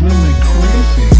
Really crazy.